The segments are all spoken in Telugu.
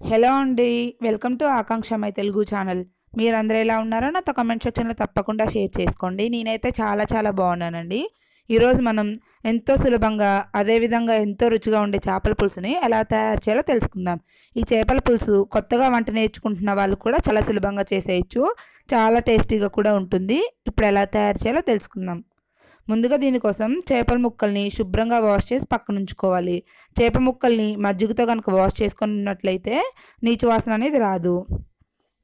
హలో అండి welcome to Akanksha my Telugu channel. మీరందరూ ఎలా ఉన్నారో నాతో కమెంట్ సెక్షన్లో తప్పకుండా షేర్ చేసుకోండి. నేనైతే చాలా చాలా బాగున్నానండి. ఈరోజు మనం ఎంతో సులభంగా అదేవిధంగా ఎంతో రుచిగా ఉండే చేపల పులుసుని ఎలా తయారు చేయాలో తెలుసుకుందాం. ఈ చేపల పులుసు కొత్తగా వంట నేర్చుకుంటున్న వాళ్ళు కూడా చాలా సులభంగా చేసేయచ్చు. చాలా టేస్టీగా కూడా ఉంటుంది. ఇప్పుడు ఎలా తయారు చేయాలో తెలుసుకుందాం. ముందుగా దీనికోసం చేపల ముక్కల్ని శుభ్రంగా వాష్ చేసి పక్కన ఉంచుకోవాలి చేప ముక్కల్ని మజ్జిగతో కనుక వాష్ చేసుకున్నట్లయితే నీచు వాసన అనేది రాదు.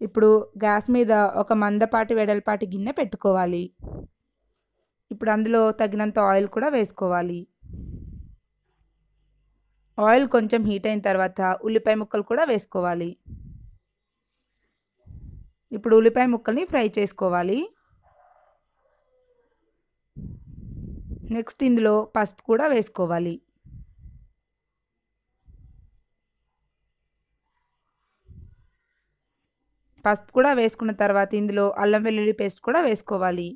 ఇప్పుడు గ్యాస్ మీద ఒక మందపాటి వెడల్పాటి గిన్నె పెట్టుకోవాలి. ఇప్పుడు అందులో తగినంత ఆయిల్ కూడా వేసుకోవాలి. ఆయిల్ కొంచెం హీట్ అయిన తర్వాత ఉల్లిపాయ ముక్కలు కూడా వేసుకోవాలి. ఇప్పుడు ఉల్లిపాయ ముక్కల్ని ఫ్రై చేసుకోవాలి. నెక్స్ట్ ఇందులో పసుపు కూడా వేసుకోవాలి. పసుపు కూడా వేసుకున్న తర్వాత ఇందులో అల్లం వెల్లుల్లి పేస్ట్ కూడా వేసుకోవాలి.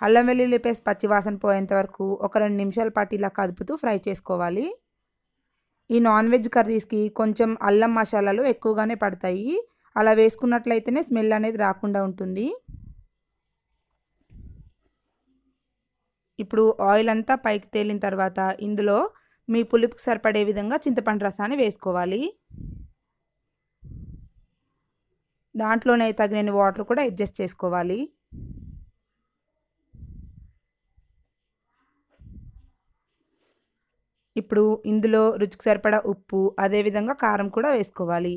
అల్లం వెల్లుల్లి పేస్ట్ పచ్చివాసన పోయేంత వరకు ఒక రెండు నిమిషాల పాటు ఇలా కదుపుతూ ఫ్రై చేసుకోవాలి. ఈ నాన్ వెజ్ కర్రీస్కి కొంచెం అల్లం మసాలాలు ఎక్కువగానే పడతాయి. అలా వేసుకున్నట్లయితేనే స్మెల్ అనేది రాకుండా ఉంటుంది. ఇప్పుడు ఆయిల్ అంతా పైకి తేలిన తర్వాత ఇందులో మీ పులుపుకి సరిపడే విధంగా చింతపండు రసాన్ని వేసుకోవాలి. దాంట్లోనే తగిన వాటర్ కూడా అడ్జస్ట్ చేసుకోవాలి. ఇప్పుడు ఇందులో రుచికి సరిపడా ఉప్పు అదేవిధంగా కారం కూడా వేసుకోవాలి.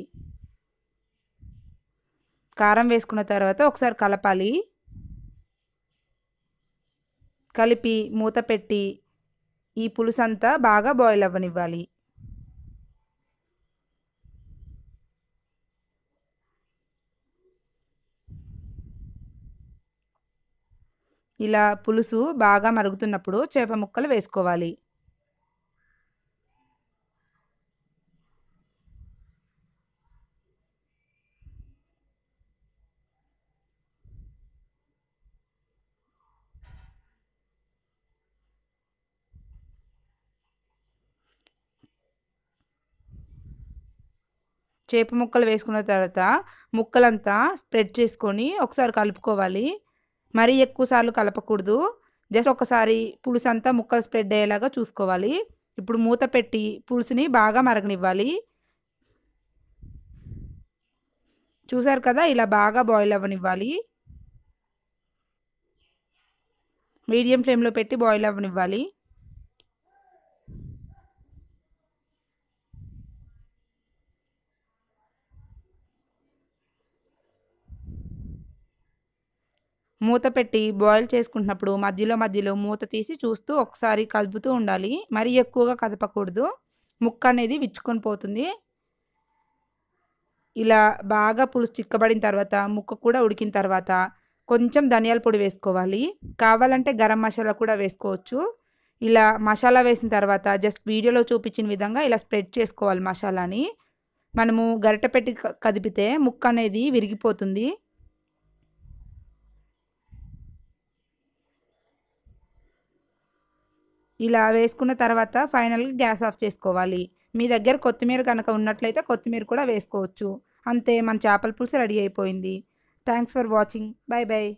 కారం వేసుకున్న తర్వాత ఒకసారి కలపాలి. కలిపి మూత పెట్టి ఈ పులుసంతా బాగా బాయిల్ అవ్వనివ్వాలి. ఇలా పులుసు బాగా మరుగుతున్నప్పుడు చేప ముక్కలు వేసుకోవాలి. చేప ముక్కలు వేసుకున్న తర్వాత ముక్కలంతా స్ప్రెడ్ చేసుకొని ఒకసారి కలుపుకోవాలి. మరీ ఎక్కువసార్లు కలపకూడదు. జస్ట్ ఒకసారి పులుసు అంతా ముక్కలు స్ప్రెడ్ అయ్యేలాగా చూసుకోవాలి. ఇప్పుడు మూత పెట్టి పులుసుని బాగా మరగనివ్వాలి. చూసారు కదా? ఇలా బాగా బాయిల్ అవ్వనివ్వాలి. మీడియం ఫ్లేమ్లో పెట్టి బాయిల్ అవ్వనివ్వాలి. మూత పెట్టి బాయిల్ చేసుకుంటున్నప్పుడు మధ్యలో మధ్యలో మూత తీసి చూస్తూ ఒకసారి కలుపుతూ ఉండాలి. మరీ ఎక్కువగా కదపకూడదు. ముక్క అనేది విచ్చుకొని పోతుంది. ఇలా బాగా పులుసు చిక్కబడిన తర్వాత ముక్క కూడా ఉడికిన తర్వాత కొంచెం ధనియాల పొడి వేసుకోవాలి. కావాలంటే గరం మసాలా కూడా వేసుకోవచ్చు. ఇలా మసాలా వేసిన తర్వాత జస్ట్ వీడియోలో చూపించిన విధంగా ఇలా స్ప్రెడ్ చేసుకోవాలి మసాలాని. మనము గరిట పెట్టి కదిపితే ముక్క అనేది విరిగిపోతుంది. ఇలా వేసుకున్న తర్వాత ఫైనల్గా గ్యాస్ ఆఫ్ చేసుకోవాలి. మీ దగ్గర కొత్తిమీర కనుక ఉన్నట్లయితే కొత్తిమీర కూడా వేసుకోవచ్చు. అంతే మన చేపల పులుసు రెడీ అయిపోయింది. Thanks for watching. Bye bye